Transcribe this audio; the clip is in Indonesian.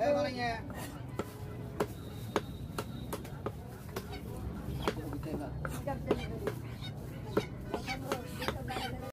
Eh, malingnya. got to finish.